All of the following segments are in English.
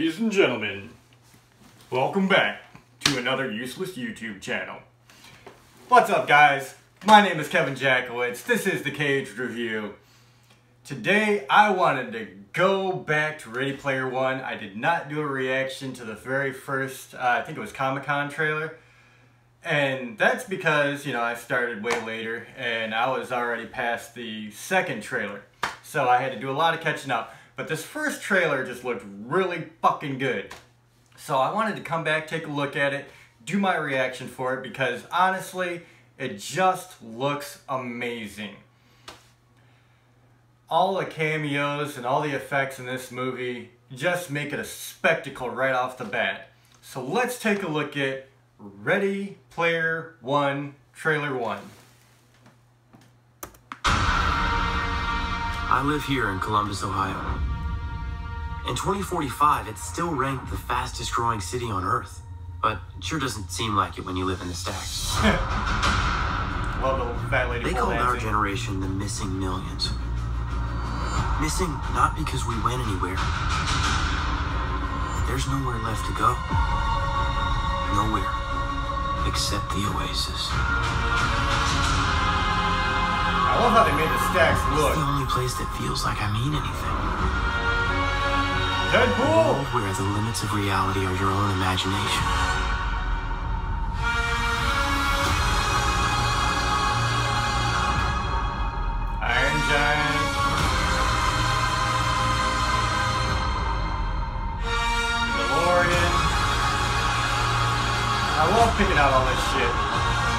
Ladies and gentlemen, welcome back to another useless YouTube channel. What's up guys? My name is Kevin Jackowitz. This is The Kaged Review. Today I wanted to go back to Ready Player One. I did not do a reaction to the very first, uh, I think it was Comic-Con trailer. And that's because, you know, I started way later and I was already past the second trailer. So I had to do a lot of catching up. But this first trailer just looked really fucking good. So I wanted to come back, take a look at it, do my reaction for it because honestly, it just looks amazing. All the cameos and all the effects in this movie just make it a spectacle right off the bat. So let's take a look at Ready Player One, Trailer One. I live here in Columbus, Ohio. In 2045, it's still ranked the fastest growing city on Earth. But it sure doesn't seem like it when you live in the stacks. The they called our generation the missing millions. Missing not because we went anywhere. There's nowhere left to go. Nowhere except the oasis. I love how they made the stacks look. It's the only place that feels like I mean anything. Deadpool! Where the limits of reality are your own imagination. Iron Giant. DeLorean. I love picking out all this shit.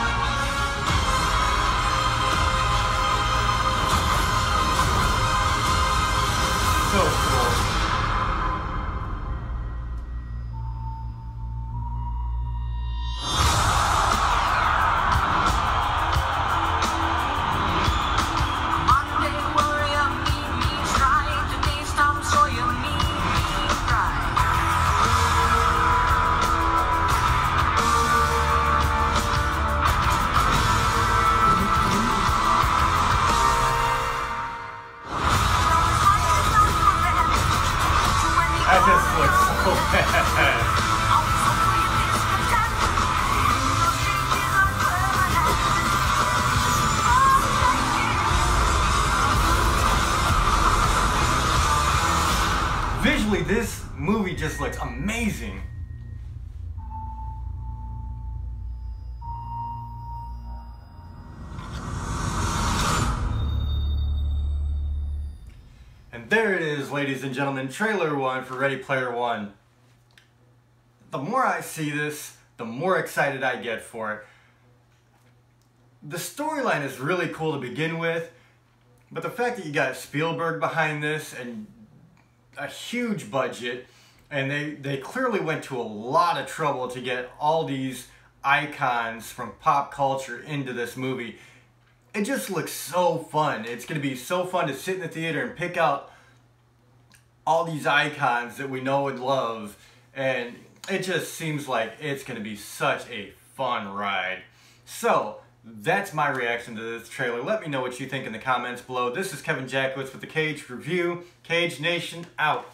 That just looks so bad. Visually, this movie just looks amazing. There it is, ladies and gentlemen, trailer one for Ready Player One. The more I see this, the more excited I get for it. The storyline is really cool to begin with, but the fact that you got Spielberg behind this and a huge budget, and they, they clearly went to a lot of trouble to get all these icons from pop culture into this movie it just looks so fun. It's going to be so fun to sit in the theater and pick out all these icons that we know and love. And it just seems like it's going to be such a fun ride. So, that's my reaction to this trailer. Let me know what you think in the comments below. This is Kevin Jackowitz with The Kaged Review. Kaged Nation out.